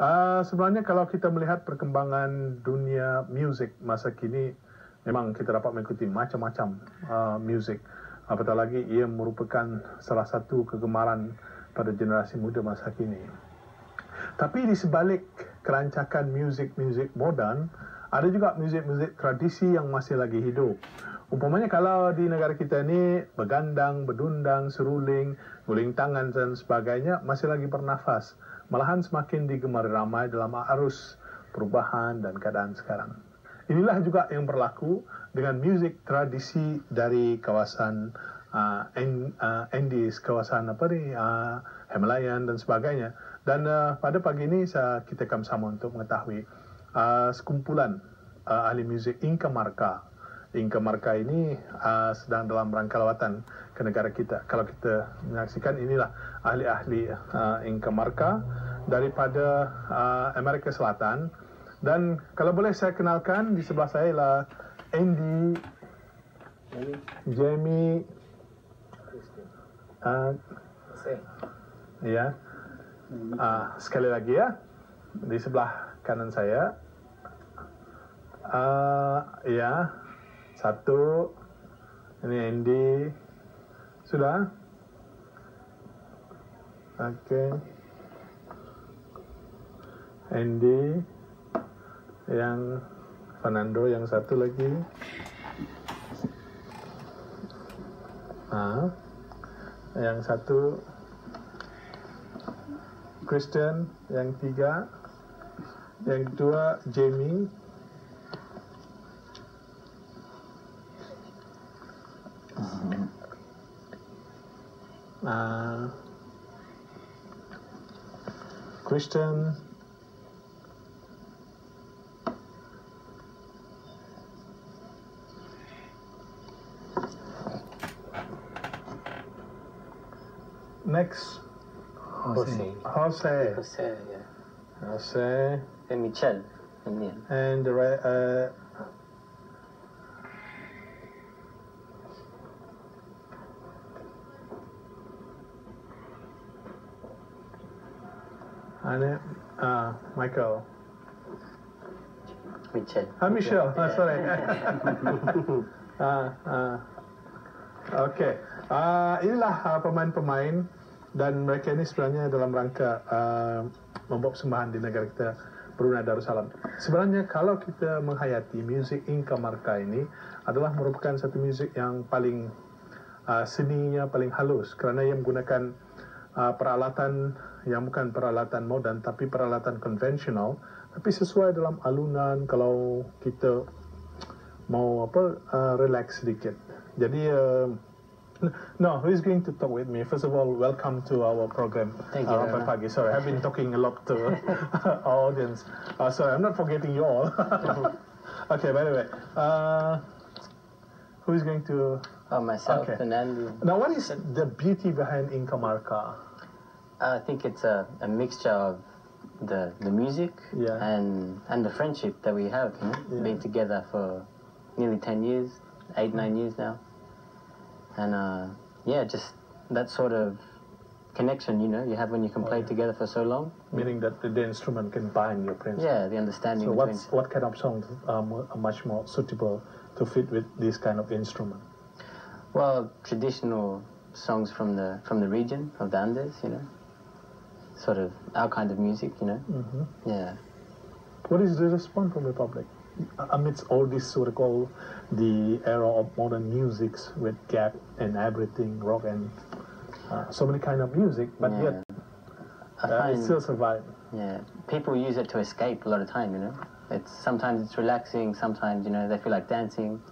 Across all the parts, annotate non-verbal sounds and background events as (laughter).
Uh, sebenarnya kalau kita melihat perkembangan dunia muzik masa kini, memang kita dapat mengikuti macam-macam uh, muzik. Apatah lagi ia merupakan salah satu kegemaran pada generasi muda masa kini. Tapi di sebalik kerancakan muzik-muzik moden, ada juga muzik-muzik tradisi yang masih lagi hidup. Umpamanya kalau di negara kita ini begandang, bedundang, seruling, guling tangan dan sebagainya masih lagi bernafas. Malahan semakin digemari ramai dalam arus perubahan dan keadaan sekarang. Inilah juga yang berlaku dengan muzik tradisi dari kawasan uh, Andes, kawasan apa ni, uh, Himalayan dan sebagainya. Dan uh, pada pagi ini saya, kita akan sama untuk mengetahui uh, sekumpulan uh, ahli muzik Inka Marka. Inka Marka ini uh, sedang dalam rangka lawatan ke negara kita. Kalau kita menyaksikan inilah ahli-ahli uh, Inka Marka daripada uh, Amerika Selatan. Dan kalau boleh saya kenalkan di sebelah saya ialah Andy, Jamie, uh, ya, uh, sekali lagi ya di sebelah kanan saya. Uh, ya, satu. Ini Andy. Sudah? Oke. Okay. Andy. Yang Fernando yang satu lagi. Ah. Yang satu Christian, yang tiga yang kedua Jamie uh, Christian next Jose. Jose. Jose, yeah. Jose. And Michelle. And the uh, and uh, Michael. Michelle. Ah, Michelle. Ah, Yeah. sorry. ah, (laughs) (laughs) ah. Okay. Ah, inilah ah, pemain-pemain dan mereka ini sebenarnya dalam rangka ah, membawa persembahan di negara kita Brunei Darussalam. Sebenarnya kalau kita menghayati muzik Inka Marka ini adalah merupakan satu muzik yang paling uh, seninya paling halus kerana ia menggunakan uh, peralatan yang bukan peralatan moden tapi peralatan konvensional tapi sesuai dalam alunan kalau kita mau apa uh, relax sedikit. Jadi uh, No, who is going to talk with me? First of all, welcome to our program. Thank you uh. Pagi. Sorry, I've been talking a lot to (laughs) our audience. Uh, sorry, I'm not forgetting you all. (laughs) (laughs) okay, by the way, uh, who is going to? Oh, myself Okay. and Andy. Now, what is the beauty behind Inka Marka? I think it's a, a mixture of the the music Yeah. and and the friendship that we have. You know? Yeah. Been together for nearly ten years, eight nine years now, and uh, yeah, just that sort of connection. You know, you have when you can Oh, play yeah. together for so long. Meaning that the, the instrument can bind your prince. Yeah, the understanding So what's what kind of songs are much more suitable to fit with this kind of instrument? Well, traditional songs from the from the region of the Andes. You know, sort of our kind of music. You know. hmm Yeah. What is the response from the public amidst all this sort of called the era of modern musics with gap and everything, rock and uh, so many kind of music, but yeah. yet I uh, it still survive. Yeah, people use it to escape a lot of time. You know, it's sometimes it's relaxing, sometimes you know they feel like dancing,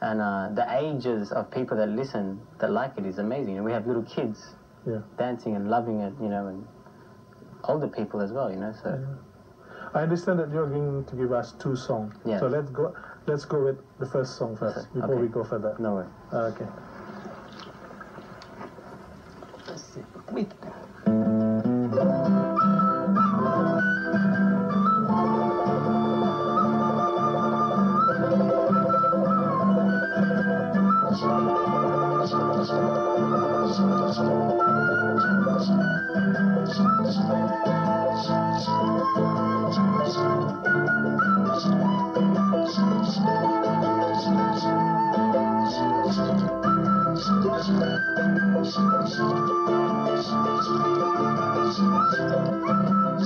and uh, the ages of people that listen that like it is amazing. And we have little kids Yeah. dancing and loving it, you know, and older people as well. You know, so I understand that you're going to give us two songs. Yeah. So let's go. Let's go with the first song first Okay. before Okay. we go further. no way. Okay.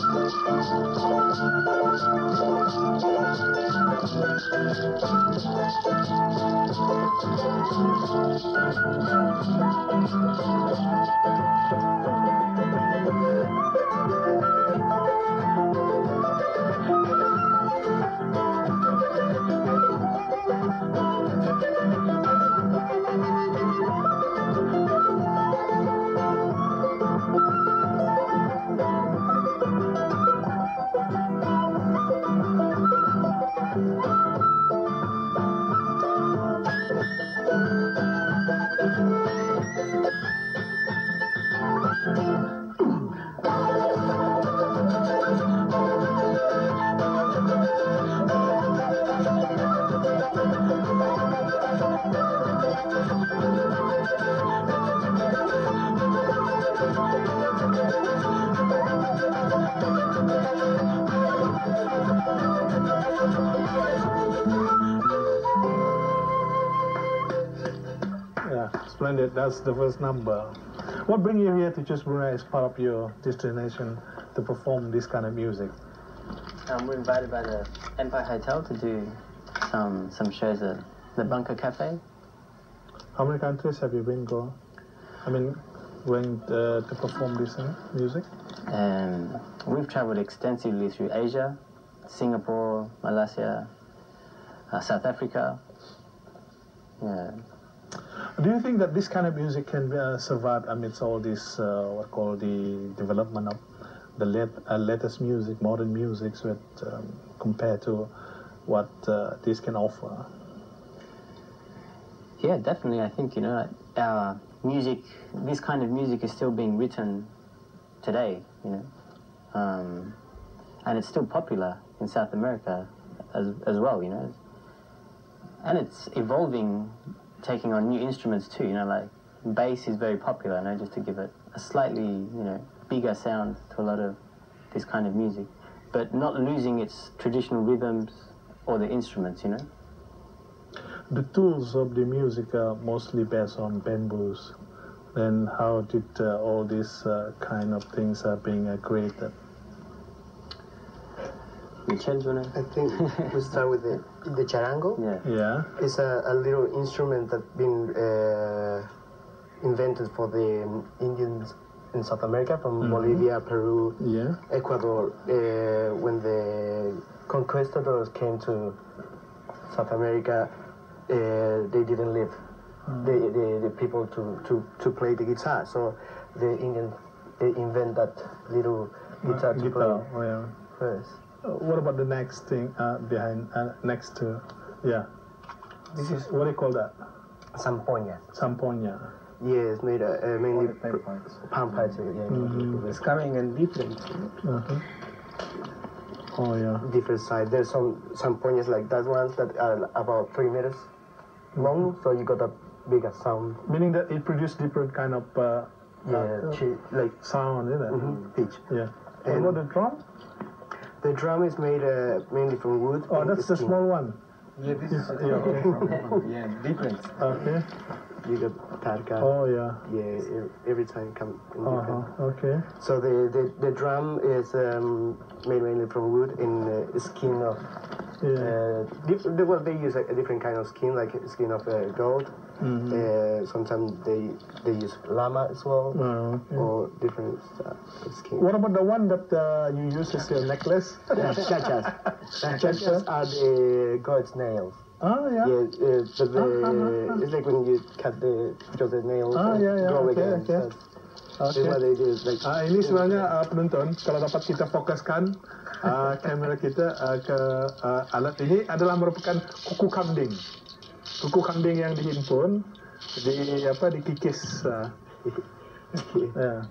Yeah, splendid. That's the first number. What bring you here to choose Brunei as part of your destination to perform this kind of music? Um, we're invited by the Empire Hotel to do some some shows at the Bunker Cafe. How many countries have you been going? I mean, going uh, to perform this uh, music? And we've traveled extensively through Asia, Singapore, Malaysia, uh, South Africa. Yeah. Do you think that this kind of music can uh, survive amidst all this uh, what called the development of the uh, latest music, modern music, with um, compared to what uh, this can offer? Yeah, definitely. I think you know our music, this kind of music is still being written today. You know, um, and it's still popular in South America as as well. You know, and it's evolving, taking on new instruments too. You know, like bass is very popular. You know, just to give it a slightly you know bigger sound to a lot of this kind of music, but not losing its traditional rhythms or the instruments. You know. The tools of the music are mostly based on bamboos. Then how did uh, all these uh, kind of things are being uh, created? Michel, do I think we start with the the charango. Yeah. Yeah. It's a, a little instrument that's been uh, invented for the Indians in South America, from Bolivia, Peru, Yeah. Ecuador. Uh, when the conquistadors came to South America, uh, they didn't leave the, the, the people to, to, to play the guitar. So the Indians they invent that little guitar to Guitar. play Oh, yeah. first. What about the next thing uh, behind, uh, next to, yeah. This is what do you call that? Sampoña. Sampoña. Yeah, it's made uh, uh, mainly Pan points. palm. Yeah, It's coming in different. Uh-huh. Oh yeah. different size. There's some some like that ones that are about three meters long, so you got a bigger sound. Meaning that it produces different kind of uh, Yeah, uh, like sound, isn't it? mhm, pitch. Yeah. What And- about the drum? The drum is made uh, mainly from wood. Oh, that's the skin. small one. Yeah, this is Yeah, okay. yeah, different. Okay. You got targa. Oh yeah. Yeah, e- every time come in Uh huh. Okay. So the, the, the drum is um, made mainly from wood in uh, skin of. Yeah. Uh, dif- they, well, they use a, a different kind of skin, like skin of uh, goat. Mhm. Uh, sometimes they they use llama as well, Oh, okay. or different uh, skin. What about the one that uh, you use as your necklace? (laughs) Yeah, chachas. chachas are the goat's nails. Oh yeah. Yeah, uh, but the, Uh-huh. it's like when you cut the just the nails Ah, and yeah, yeah, grow okay, again. okay. Okay. like Ah, ini sebenarnya uh, penonton kalau dapat kita fokuskan uh, kamera kita uh, ke uh, alat ini adalah merupakan kuku kambing. Kuku kambing yang dihimpun di apa dikikis. Uh, yeah.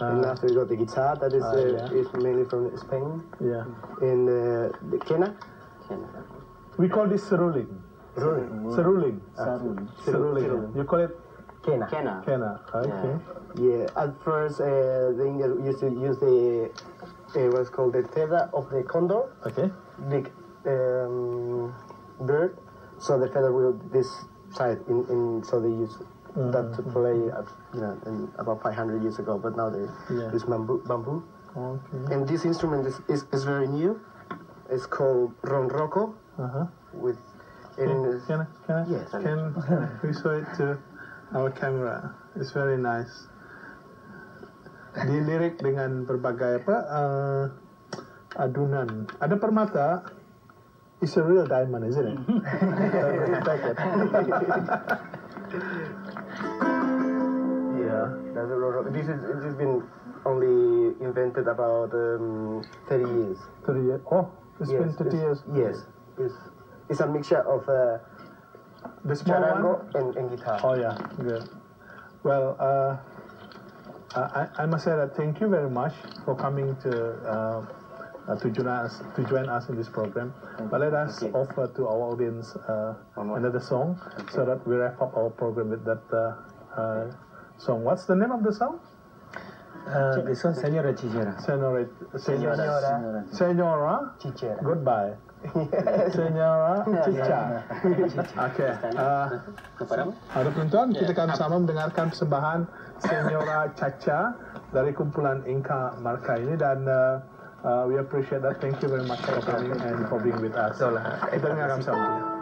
and Uh, after you got the guitar, that is Ah, uh, yeah. is mainly from Spain. yeah. In uh, the quena, We call this seruling. Seruling. Seruling. Sarun. Seruling. You call it quena. Kenna. kena. Okay. Yeah, at first uh, the Indians used to use the uh, what's called the feather of the condor, Okay. big um, bird. So the feather will this side in, in so they use that to play uh, you know in about 500 years ago but now they Yeah. use bamboo bamboo Okay. and this instrument is, is, is very new it's called ronroco Uh-huh. with Can, in can, I, can, I, Yes. can (laughs) we show it to our camera? It's very nice. Dilirik dengan berbagai apa uh, adunan. Ada permata. It's a real diamond, isn't it? (laughs) Yeah that's a ronroco this is this has been only invented about um, 30 years Thirty years. Oh, it's been thirty years. yes it's it's a mixture of uh, The small charango one. and, and guitar Oh yeah, good. Well, uh, I, I must say that thank you very much for coming to uh, uh, to join us to join us in this program. But let us Okay. offer to our audience uh, another song so that we wrap up our program with that uh, uh, song. What's the name of the song? Uh, this one, Senora Chichera. Senora. Senora. Senora. chichera Goodbye. Senora Cica. Oke. uh, Ada penonton, kita akan sama mendengarkan persembahan Senora Caca dari kumpulan Inka Marka ini dan uh, uh, we appreciate that. Thank you very much for coming and for being with us. Kita dengarkan sama.